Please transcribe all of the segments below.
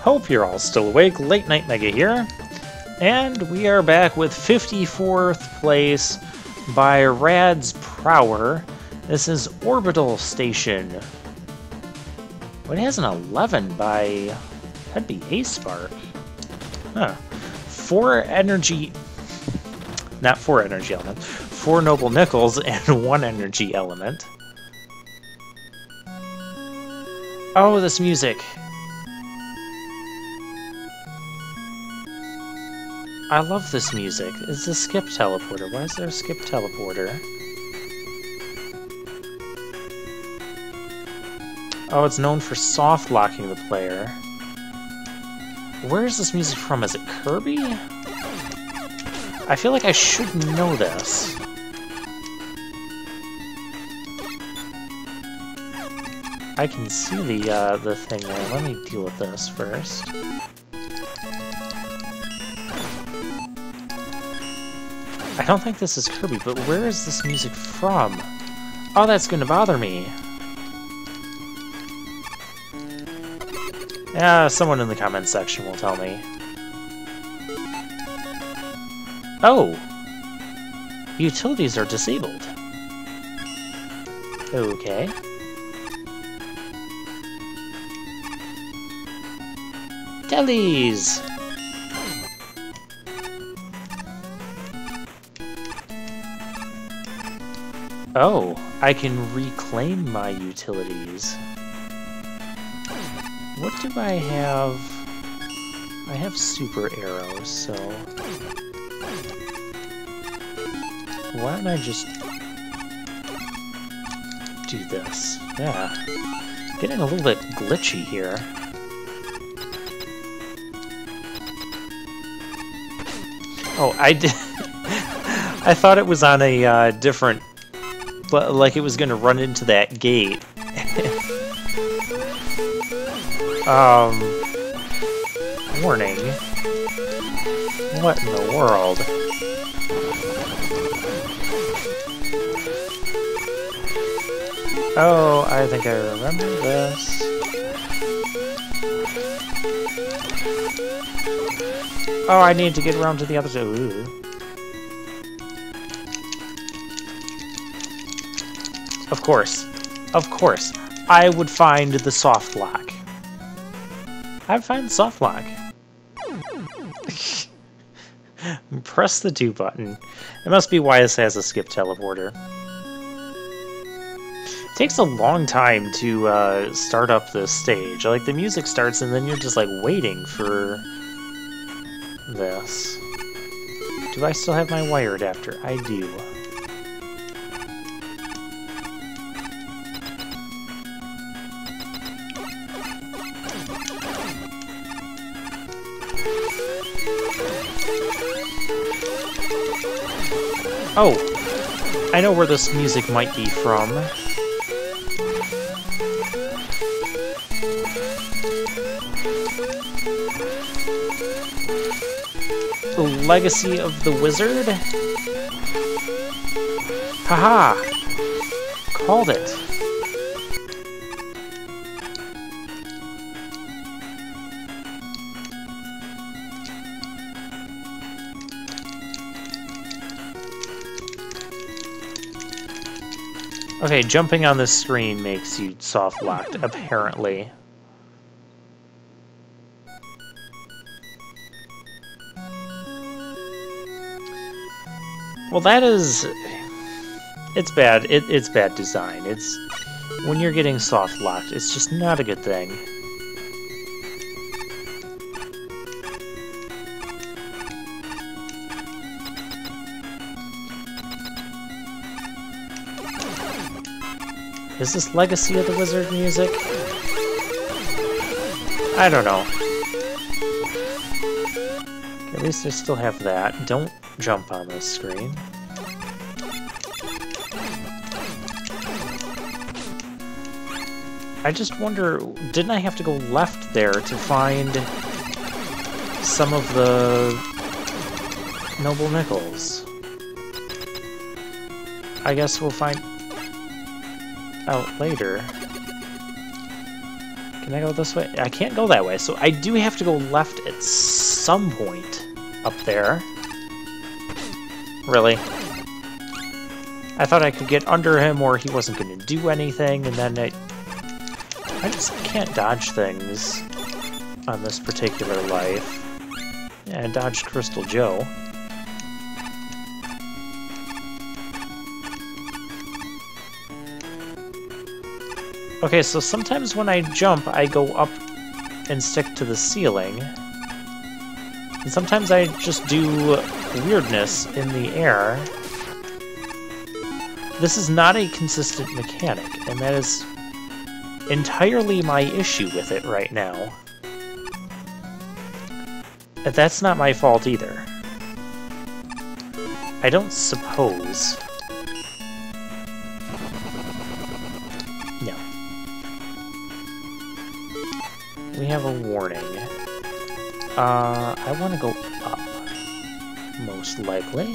Hope you're all still awake. Late Night Mega here. And we are back with 54th place by Rad's Prower. This is Orbital Station. Well, it has an 11 by... That'd be A-Spark. Huh. Four energy... Not four energy elements. Four noble nickels and one energy element. Oh, this music. I love this music. It's a skip teleporter. Why is there a skip teleporter? Oh, it's known for soft locking the player. Where is this music from? Is it Kirby? I feel like I should know this. I can see the uh, the thing there. Let me deal with this first. Don't think this is Kirby, but where is this music from? Oh, that's gonna bother me. Yeah, someone in the comments section will tell me. Oh! Utilities are disabled. Okay. Tellies! Oh, I can reclaim my utilities. What do I have? I have super arrows, so... Why don't I just do this? Yeah. Getting a little bit glitchy here. Oh, I did... I thought it was on a uh, different but like it was gonna run into that gate. um, warning. What in the world? Oh, I think I remember this. Oh, I need to get around to the other... Ooh. Of course. Of course. I would find the soft lock. I would find the soft lock. Press the 2 button. It must be why this has a skip teleporter. It takes a long time to uh, start up this stage. Like, the music starts and then you're just, like, waiting for this. Do I still have my wire adapter? I do. Oh, I know where this music might be from. The Legacy of the Wizard? Haha! Called it. Okay, jumping on the screen makes you soft locked, apparently. Well, that is... It's bad. It, it's bad design. It's... When you're getting soft locked, it's just not a good thing. Is this Legacy of the Wizard music? I don't know. At least I still have that. Don't jump on this screen. I just wonder, didn't I have to go left there to find some of the Noble Nickels? I guess we'll find out later. Can I go this way? I can't go that way, so I do have to go left at some point up there. Really? I thought I could get under him or he wasn't going to do anything, and then I... I just can't dodge things on this particular life. Yeah, I dodged Crystal Joe. Okay, so sometimes when I jump, I go up and stick to the ceiling. And sometimes I just do weirdness in the air. This is not a consistent mechanic, and that is entirely my issue with it right now. But that's not my fault either. I don't suppose. Have a warning. Uh, I want to go up, most likely.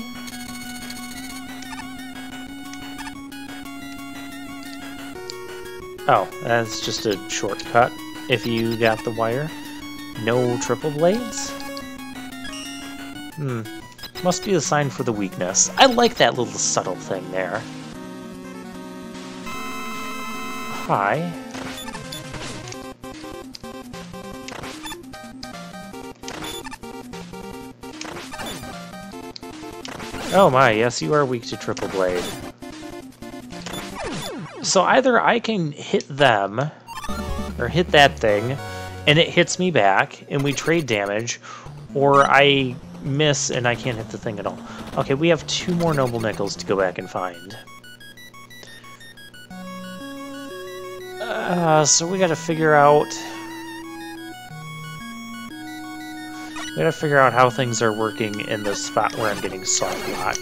Oh, that's just a shortcut if you got the wire. No triple blades? Hmm. Must be a sign for the weakness. I like that little subtle thing there. Hi. Oh my, yes, you are weak to Triple Blade. So either I can hit them, or hit that thing, and it hits me back, and we trade damage, or I miss and I can't hit the thing at all. Okay, we have two more Noble Nickels to go back and find. Uh, so we gotta figure out... We gotta figure out how things are working in the spot where I'm getting soft locked.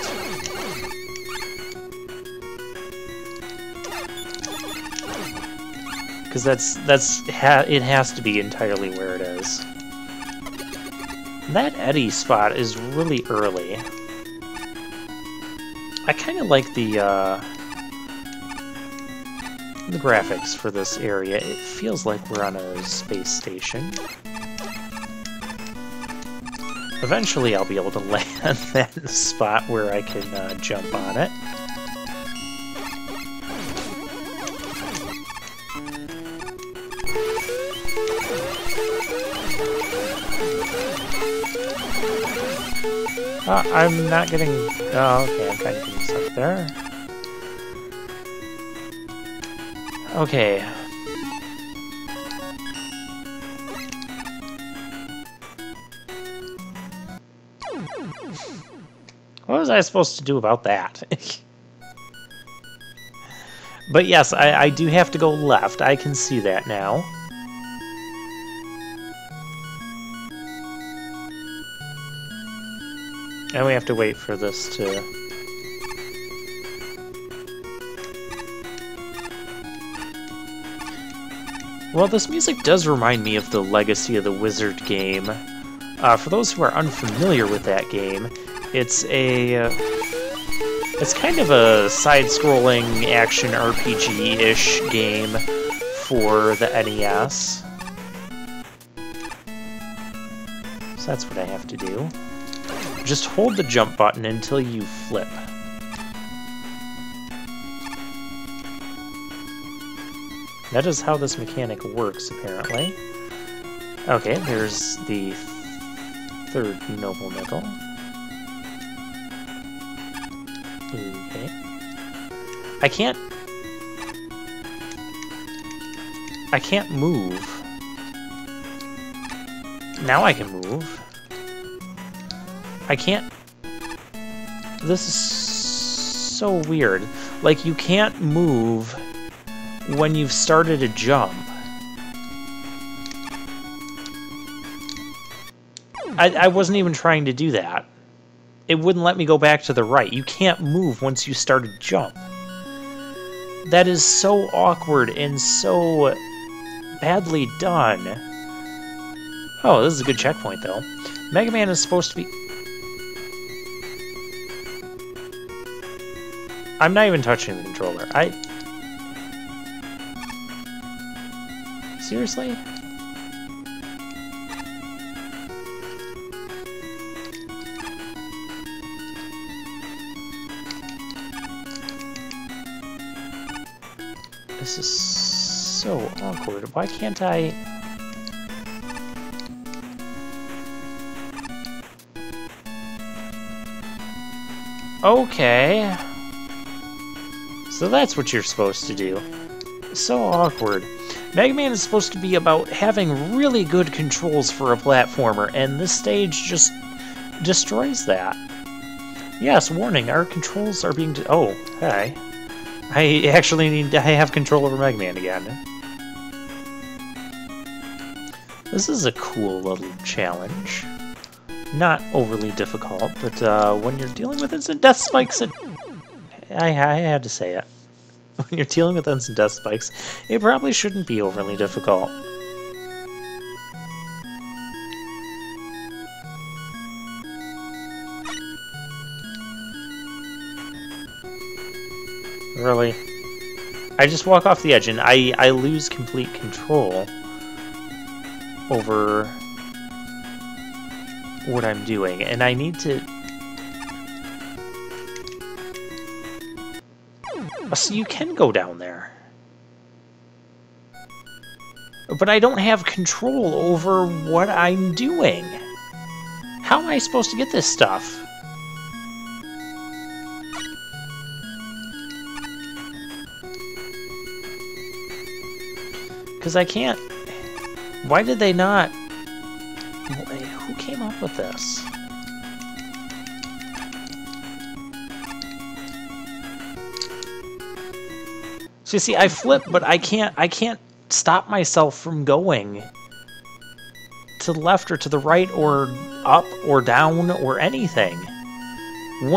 Because that's, that's, ha it has to be entirely where it is. That Eddy spot is really early. I kind of like the, uh, the graphics for this area. It feels like we're on a space station. Eventually I'll be able to land that spot where I can uh, jump on it. Uh, I'm not getting... Oh, okay, I'm kind of getting stuck there. Okay. What was I supposed to do about that? but yes, I, I do have to go left. I can see that now. And we have to wait for this to... Well, this music does remind me of the Legacy of the Wizard game. Uh, for those who are unfamiliar with that game, it's a... Uh, it's kind of a side-scrolling action RPG-ish game for the NES. So that's what I have to do. Just hold the jump button until you flip. That is how this mechanic works, apparently. Okay, there's the third Noble Nickel. Okay. I can't... I can't move. Now I can move. I can't... This is so weird. Like, you can't move when you've started a jump. I, I wasn't even trying to do that. It wouldn't let me go back to the right. You can't move once you start a jump. That is so awkward and so badly done. Oh, this is a good checkpoint, though. Mega Man is supposed to be... I'm not even touching the controller. I... Seriously? Why can't I... Okay. So that's what you're supposed to do. So awkward. Mega Man is supposed to be about having really good controls for a platformer, and this stage just destroys that. Yes, warning, our controls are being... oh, hi. I actually need... I have control over Mega Man again. This is a cool little challenge. Not overly difficult, but uh, when you're dealing with instant death spikes, it... I, I had to say it. when you're dealing with instant death spikes, it probably shouldn't be overly difficult. Really? I just walk off the edge and I, I lose complete control over what I'm doing, and I need to uh, So you can go down there. But I don't have control over what I'm doing. How am I supposed to get this stuff? Because I can't... Why did they not... Who came up with this? So you see, I flip, but I can't. I can't stop myself from going to the left or to the right or up or down or anything.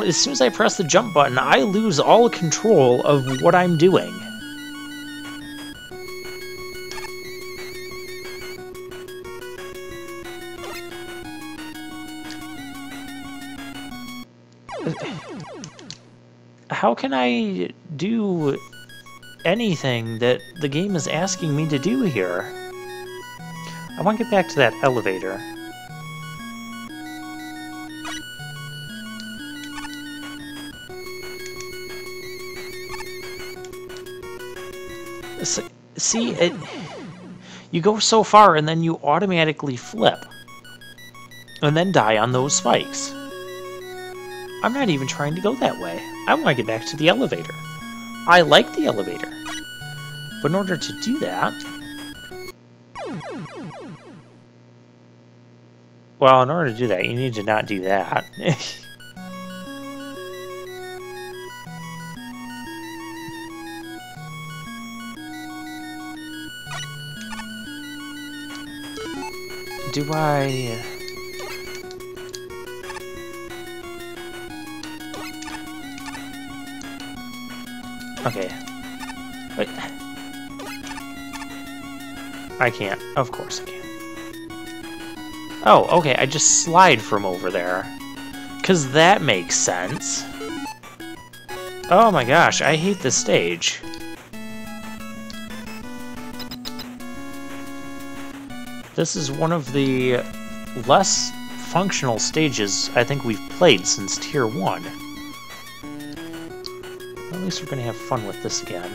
As soon as I press the jump button, I lose all control of what I'm doing. How can I do anything that the game is asking me to do here. I want to get back to that elevator. See, it, you go so far and then you automatically flip. And then die on those spikes. I'm not even trying to go that way. I want to get back to the elevator. I like the elevator. But in order to do that... Well, in order to do that, you need to not do that. do I... Okay. Wait. I can't. Of course I can. Oh, okay, I just slide from over there. Because that makes sense. Oh my gosh, I hate this stage. This is one of the less functional stages I think we've played since Tier 1 least we're going to have fun with this again.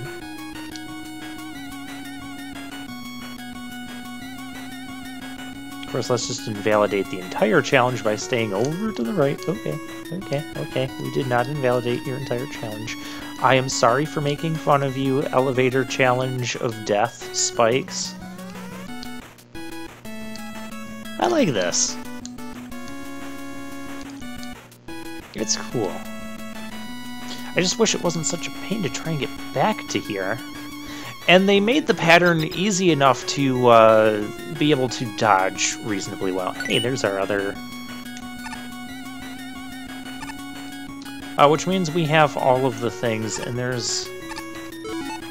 Of course, let's just invalidate the entire challenge by staying over to the right. Okay, okay, okay. We did not invalidate your entire challenge. I am sorry for making fun of you, elevator challenge of death spikes. I like this. It's cool. I just wish it wasn't such a pain to try and get back to here. And they made the pattern easy enough to uh, be able to dodge reasonably well. Hey, there's our other... Uh, which means we have all of the things, and there's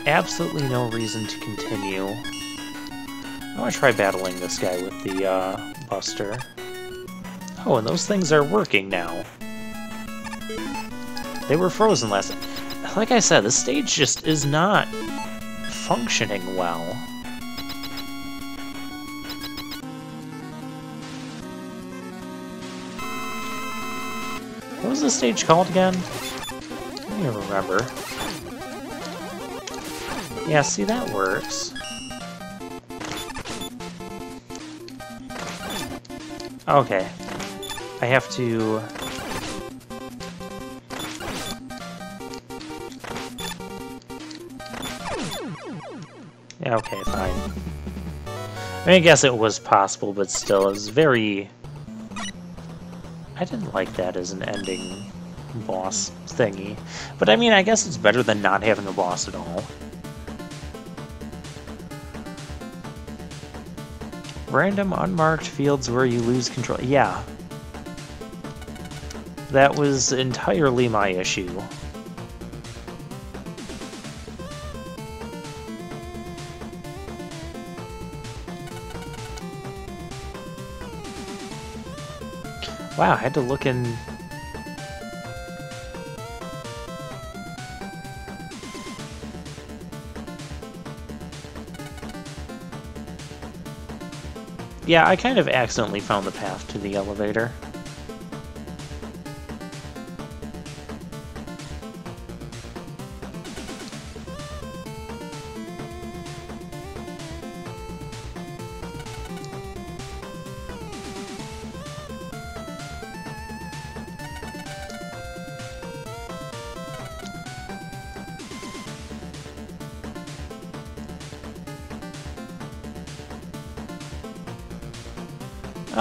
absolutely no reason to continue. I want to try battling this guy with the uh, Buster. Oh, and those things are working now. They were frozen last. Like I said, this stage just is not functioning well. What was the stage called again? I don't remember. Yeah, see, that works. Okay. I have to okay, fine. I mean, I guess it was possible, but still, it was very... I didn't like that as an ending boss thingy. But I mean, I guess it's better than not having a boss at all. Random unmarked fields where you lose control. Yeah. That was entirely my issue. Wow, I had to look in... Yeah, I kind of accidentally found the path to the elevator.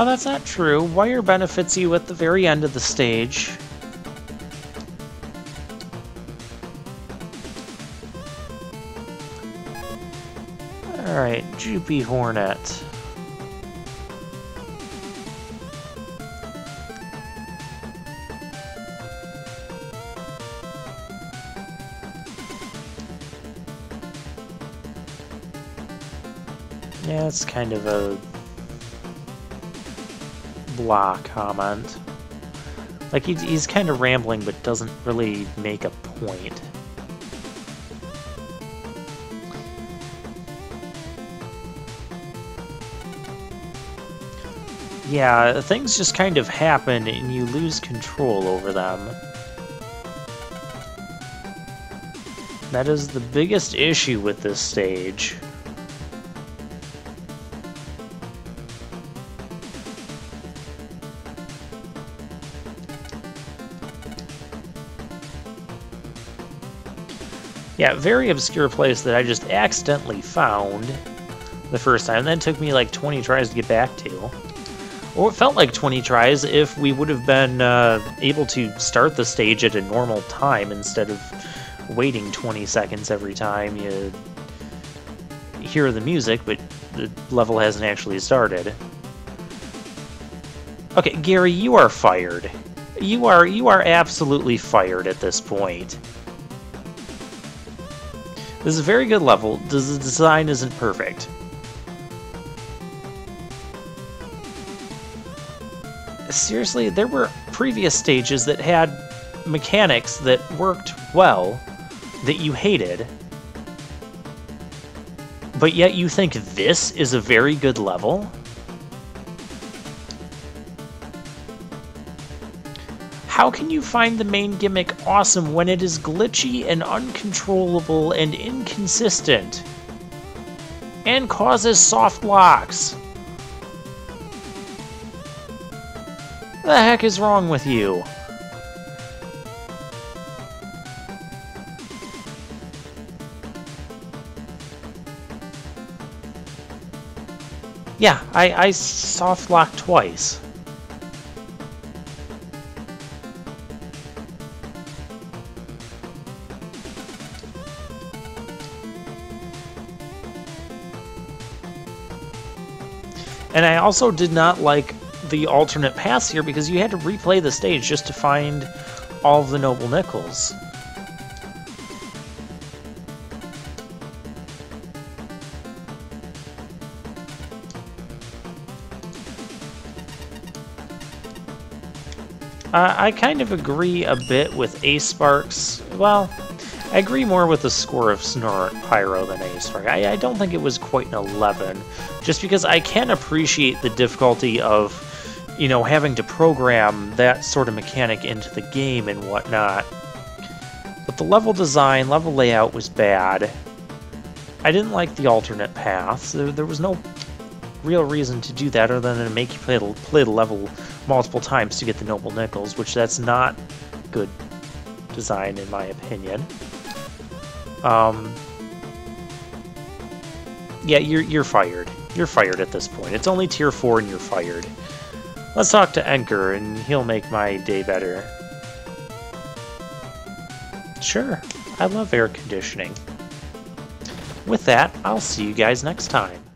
That's not true. Wire benefits you at the very end of the stage. Alright, Droopy Hornet. Yeah, it's kind of a blah comment. Like, he's, he's kind of rambling, but doesn't really make a point. Yeah, things just kind of happen and you lose control over them. That is the biggest issue with this stage. Yeah, very obscure place that I just accidentally found the first time, then took me like 20 tries to get back to. Or it felt like 20 tries if we would have been uh, able to start the stage at a normal time instead of waiting 20 seconds every time you hear the music, but the level hasn't actually started. Okay, Gary, you are fired. You are you are absolutely fired at this point. This is a very good level. The design isn't perfect. Seriously, there were previous stages that had mechanics that worked well, that you hated, but yet you think this is a very good level? How can you find the main gimmick awesome when it is glitchy and uncontrollable and inconsistent? And causes soft locks? The heck is wrong with you? Yeah, I, I soft locked twice. And I also did not like the alternate paths here because you had to replay the stage just to find all of the Noble Nickels. Uh, I kind of agree a bit with Ace Sparks. Well, I agree more with the score of Snort Pyro than Ace. I, I don't think it was quite an 11, just because I can appreciate the difficulty of you know, having to program that sort of mechanic into the game and whatnot. But the level design, level layout was bad. I didn't like the alternate paths. There, there was no real reason to do that other than to make you play the, play the level multiple times to get the Noble Nickels, which that's not good design in my opinion. Um, yeah, you're you're fired. You're fired at this point. It's only tier 4 and you're fired. Let's talk to Enker and he'll make my day better. Sure, I love air conditioning. With that, I'll see you guys next time.